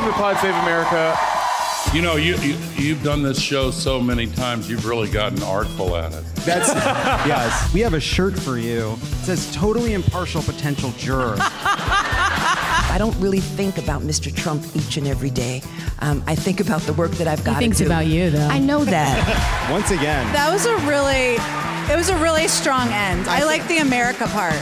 Welcome to Pod Save America. You know, you, you've done this show so many times. You've really gotten artful at it. That's yes. We have a shirt for you. It says "Totally Impartial Potential Juror." I don't really think about Mr. Trump each and every day. Um, I think about the work that I've got to do. about you, though. I know that. Once again, That was a really, it was a really strong end. I like the America part.